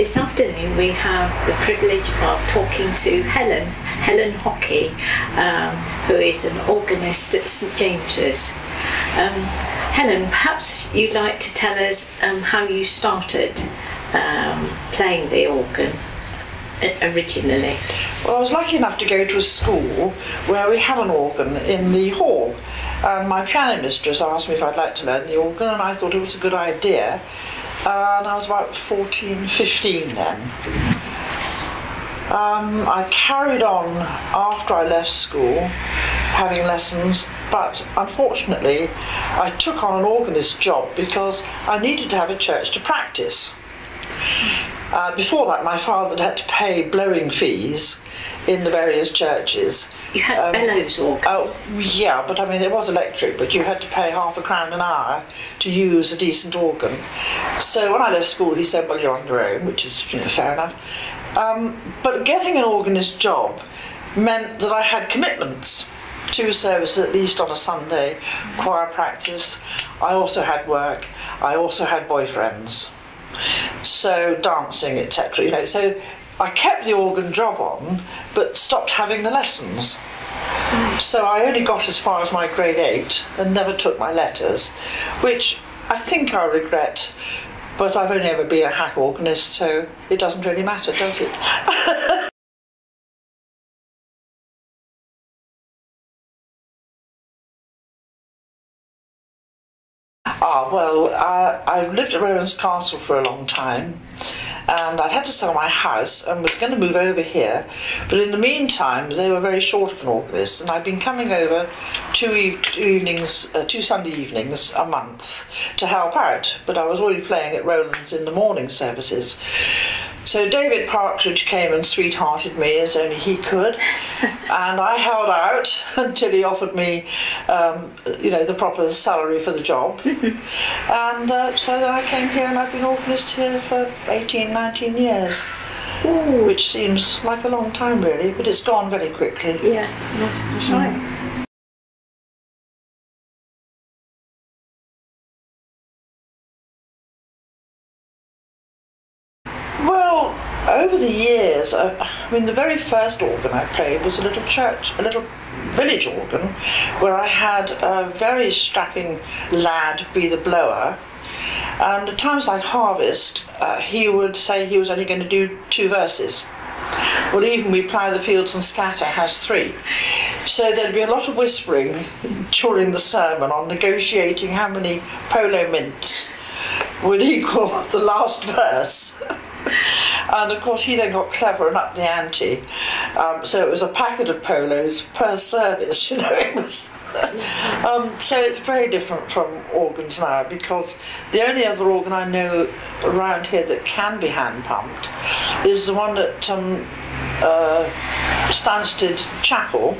This afternoon we have the privilege of talking to Helen, Helen Hockey, um, who is an organist at St James's. Um, Helen, perhaps you'd like to tell us um, how you started um, playing the organ originally. Well, I was lucky enough to go to a school where we had an organ in the hall. And my piano mistress asked me if I'd like to learn the organ, and I thought it was a good idea and I was about 14, 15 then. Um, I carried on after I left school having lessons, but unfortunately, I took on an organist job because I needed to have a church to practice. Uh, before that, my father had to pay blowing fees in the various churches. You had um, bellows organs? Oh, yeah, but I mean, it was electric, but you had to pay half a crown an hour to use a decent organ. So when I left school, he said, well, you're on your own, which is you know, fair enough. Um, but getting an organist job meant that I had commitments. Two services at least on a Sunday, choir practice. I also had work. I also had boyfriends. So dancing, etc. You know, so I kept the organ job on, but stopped having the lessons. So I only got as far as my grade eight and never took my letters, which I think I regret. But I've only ever been a hack organist, so it doesn't really matter, does it? well, uh, I lived at Rowlands Castle for a long time and I had to sell my house and was going to move over here. But in the meantime, they were very short of an organist, and I'd been coming over two, evenings, uh, two Sunday evenings a month to help out. But I was already playing at Rowlands in the morning services. So David Partridge came and sweethearted me as only he could, and I held out until he offered me, um, you know, the proper salary for the job. and uh, so then I came here, and I've been organist here for 18, 19 years. Ooh. Which seems like a long time, really, but it's gone very quickly. Yes, yes, that's right. over years, I, I mean, the very first organ I played was a little church, a little village organ, where I had a very strapping lad be the blower. And at times like harvest, uh, he would say he was only going to do two verses. Well, even We Plough the Fields and Scatter has three. So there'd be a lot of whispering during the sermon on negotiating how many polo mints would equal the last verse. and of course, he then got clever and upped the ante. Um, so it was a packet of polos per service, you know. It was um, so it's very different from organs now because the only other organ I know around here that can be hand pumped is the one at um, uh, Stansted Chapel,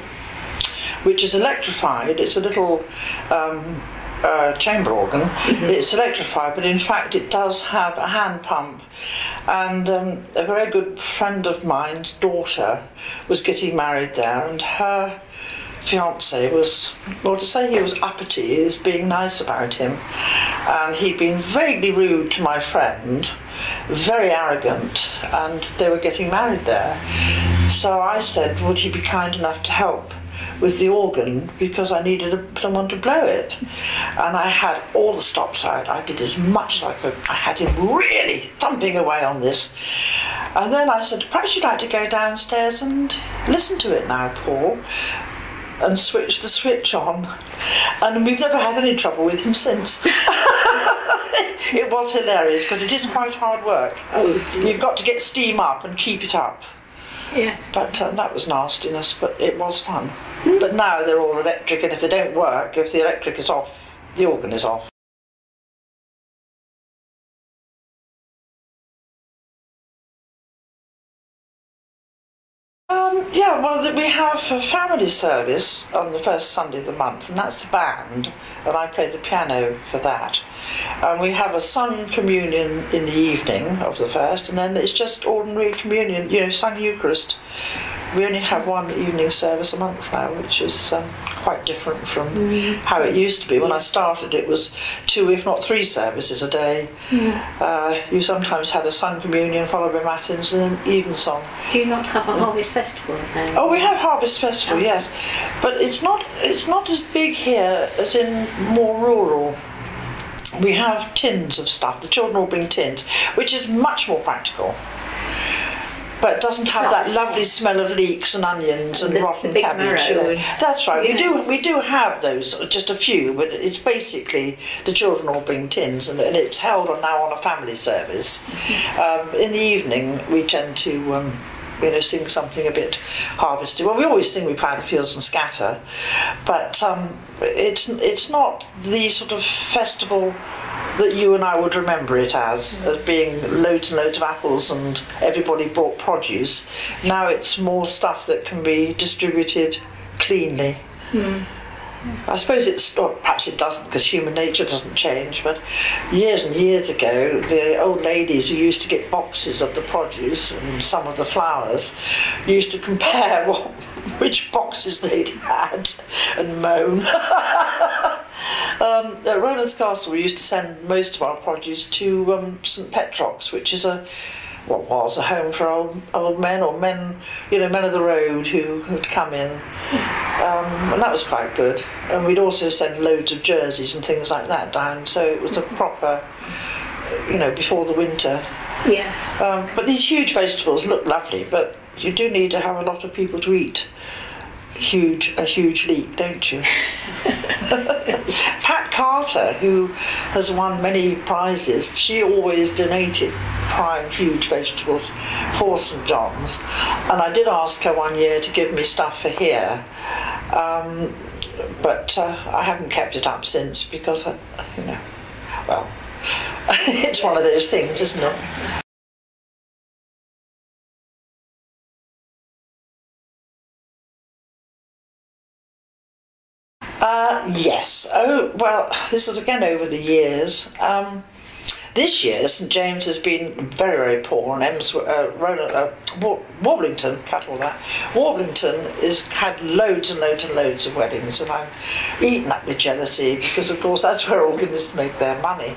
which is electrified. It's a little um, uh, chamber organ. Mm-hmm. It's electrified, but in fact it does have a hand pump. And um, a very good friend of mine's daughter was getting married there, and her fiance was, well, to say he was uppity is being nice about him. And he'd been vaguely rude to my friend, very arrogant, and they were getting married there. So I said, would he be kind enough to help? With the organ because I needed a, someone to blow it. And I had all the stops out. I did as much as I could. I had him really thumping away on this. And then I said, perhaps you'd like to go downstairs and listen to it now, Paul. And switch the switch on. And we've never had any trouble with him since. it was hilarious because it is quite hard work. Oh, You've got to get steam up and keep it up. Yeah. But uh, that was nastiness, but it was fun. Mm. But now they're all electric, and if they don't work, if the electric is off, the organ is off. Um, yeah, well, we have a family service on the first Sunday of the month, and that's a band, and I play the piano for that. And we have a sung communion in the evening of the first, and then it's just ordinary communion, you know, sung Eucharist we only have one evening service a month now, which is um, quite different from how it used to be. When I started, it was two, if not three services a day. Uh, you sometimes had a Sun Communion followed by Matins and an evensong. Do you not have a harvest festival there? Oh, we have Harvest Festival, yes, but it's not it's not as big here as in more rural. We have tins of stuff. The children all bring tins, which is much more practical. But doesn't It's have that lovely smell of leeks and onions and The- rotten the cabbage. marrow That's right. We do we do have those, just a few, but it's basically the children all bring tins, and, and it's held on now on a family service. Um, in the evening, we tend to. Um, you know, sing something a bit harvesty. Well, we always sing "We Plough the Fields and Scatter," but um, it's it's not the sort of festival that you and I would remember it as, as being loads and loads of apples and everybody bought produce. Now it's more stuff that can be distributed cleanly. I suppose it's, or perhaps it doesn't because human nature doesn't change, but years and years ago, the old ladies who used to get boxes of the produce and some of the flowers used to compare what, which boxes they'd had and moan. um, at Rowlands Castle, we used to send most of our produce to um, St Petrock's, which is a what was a home for old old men or men, you know, men of the road who had come in, um, and that was quite good. And we'd also send loads of jerseys and things like that down, so it was a proper, you know, before the winter. Yes. Um, but these huge vegetables look lovely, but you do need to have a lot of people to eat. Huge, a huge leek, don't you? Pat Carter, who has won many prizes, she always donated prime huge vegetables for St John's, and I did ask her one year to give me stuff for here, um, but uh, I haven't kept it up since because, I, you know, well, it's one of those things, isn't it? Yes. Oh, well, this is again over the years. Um, this year, St James has been very, very poor, and Ems, uh, Roland, uh, Wa- Warblington, cut all that. Warblington has had loads and loads and loads of weddings, and I'm eaten up with jealousy because, of course, that's where organists make their money.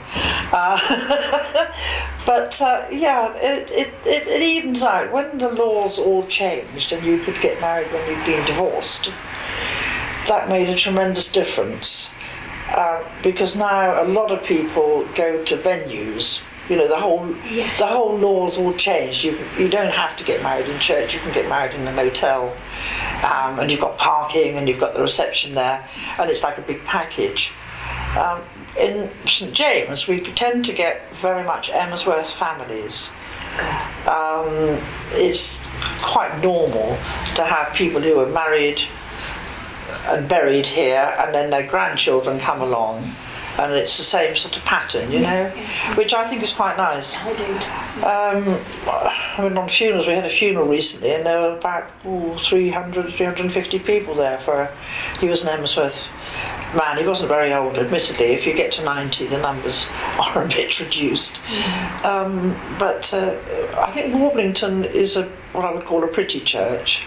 Uh, but uh, yeah, it, it, it, it evens out. When the laws all changed and you could get married when you'd been divorced, that made a tremendous difference uh, because now a lot of people go to venues. You know the whole Yes. the whole laws all changed. You you don't have to get married in church. You can get married in a motel, um, and you've got parking and you've got the reception there, and it's like a big package. Um, in St James, we tend to get very much Emsworth families um, it's quite normal to have people who are married and buried here, and then their grandchildren come along, and it's the same sort of pattern, you know, yes. which I think is quite nice. Um, I mean, on funerals, we had a funeral recently, and there were about ooh, 300, 350 people there for. He was an Emsworth man. He wasn't very old, admittedly. If you get to 90, the numbers are a bit reduced. Um, but uh, I think Warblington is a what I would call a pretty church,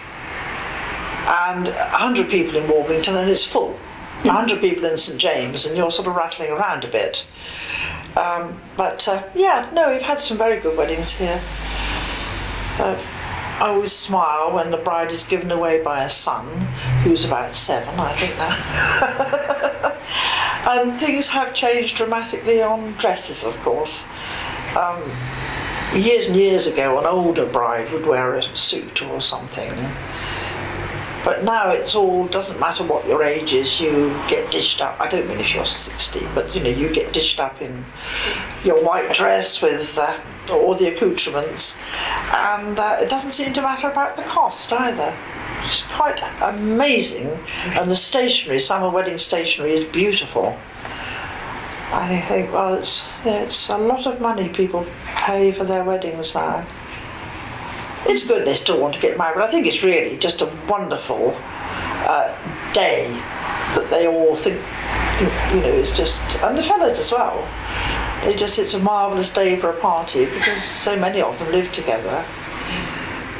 and 100 people in Warblington, and it's full. 100 people in St James, and you're sort of rattling around a bit. Um, but uh, yeah, no, we've had some very good weddings here. Uh, I always smile when the bride is given away by a son who's about seven, I think now. and things have changed dramatically on dresses, of course. Um, years and years ago, an older bride would wear a suit or something. But now it's all doesn't matter what your age is. You get dished up. I don't mean if you're sixty, but you know you get dished up in your white dress with uh, all the accoutrements, and uh, it doesn't seem to matter about the cost either. It's quite amazing, and the stationery, summer wedding stationery, is beautiful. I think, well, it's it's a lot of money people pay for their weddings now. It's good they still want to get married, I think it's really just a wonderful uh, day that they all think, think, you know, it's just, and the fellows as well. It just, it's a marvellous day for a party because so many of them live together.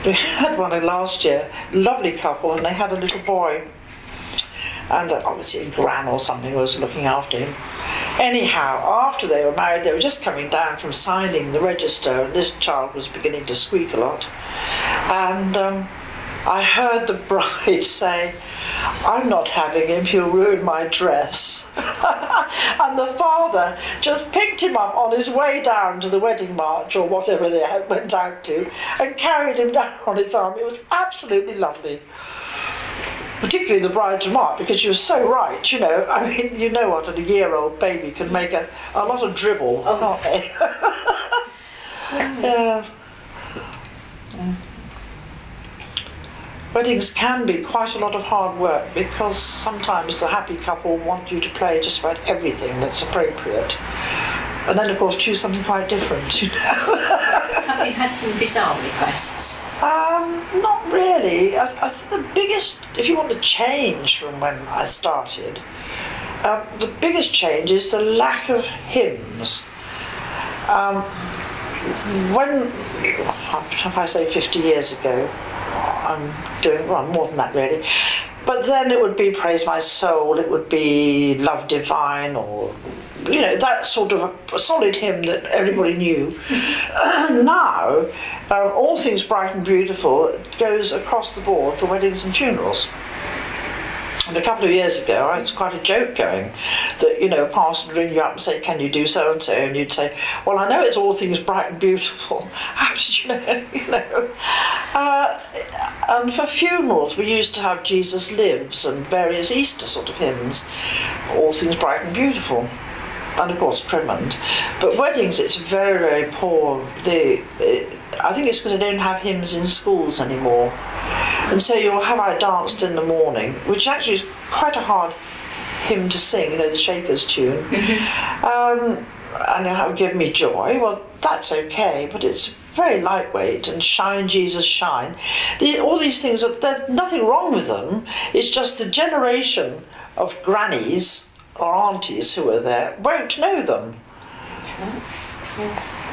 we had one last year, lovely couple, and they had a little boy. And uh, obviously, Gran or something was looking after him. Anyhow, after they were married, they were just coming down from signing the register, and this child was beginning to squeak a lot. And um, I heard the bride say, I'm not having him, he'll ruin my dress. and the father just picked him up on his way down to the wedding march or whatever they went out to and carried him down on his arm. It was absolutely lovely. Particularly the bride's remark because she was so right, you know. I mean, you know what a year old baby can make a, a lot of dribble, oh. can't they? Hmm. yeah. Weddings can be quite a lot of hard work because sometimes the happy couple want you to play just about everything that's appropriate. And then, of course, choose something quite different, you know. Have you had some bizarre requests? Really. I, I think the biggest, if you want to change from when I started, um, the biggest change is the lack of hymns. Um, when, if I say 50 years ago, I'm doing well more than that really. But then it would be Praise My Soul, it would be Love Divine, or you know that sort of a solid hymn that everybody knew. now, um, all things bright and beautiful goes across the board for weddings and funerals. And a couple of years ago, it's quite a joke going that, you know, a pastor would ring you up and say, Can you do so and so? And you'd say, Well, I know it's all things bright and beautiful. How did you know? you know? Uh, and for funerals, we used to have Jesus Lives and various Easter sort of hymns, all things bright and beautiful and of course Crimond. But weddings, it's very, very poor. The, I think it's because they don't have hymns in schools anymore. And so you'll have I danced in the morning, which actually is quite a hard hymn to sing, you know, the Shakers tune. Mm-hmm. Um, and have Give Me Joy. Well, that's okay, but it's very lightweight and Shine Jesus Shine. The, all these things, are, there's nothing wrong with them. It's just the generation of grannies or aunties who are there won't know them.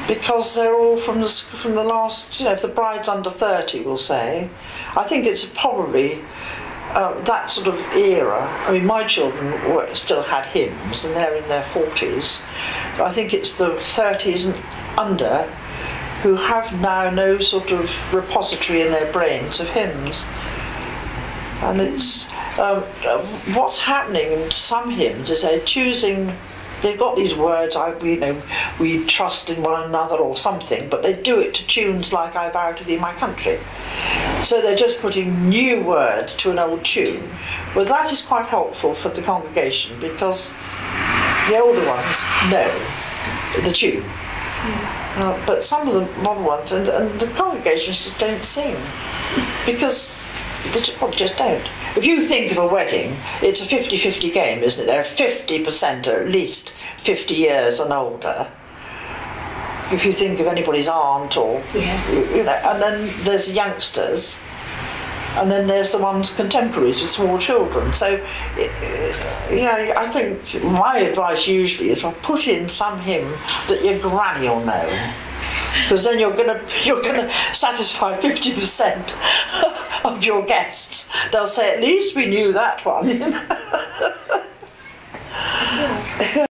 Because they're all from the, from the last, you know, if the bride's under 30, we'll say, I think it's probably uh, that sort of era. I mean, my children were, still had hymns and they're in their 40s. I think it's the 30s and under who have now no sort of repository in their brains of hymns. And it's um, uh, what's happening in some hymns is they're choosing they've got these words, I, you know, we trust in one another or something, but they do it to tunes like I vow to thee, my country. So they're just putting new words to an old tune. Well, that is quite helpful for the congregation because the older ones know the tune. Uh, but some of the modern ones, and, and the congregations just don't sing because they just don't. If you think of a wedding, it's a 50 50 game, isn't it? There are 50% or at least 50 years and older. If you think of anybody's aunt or, yes. you know, and then there's youngsters, and then there's the ones contemporaries with small children. So, yeah, I think my advice usually is to put in some hymn that your granny will know because then you're gonna you're gonna satisfy fifty percent of your guests. They'll say, at least we knew that one. yeah.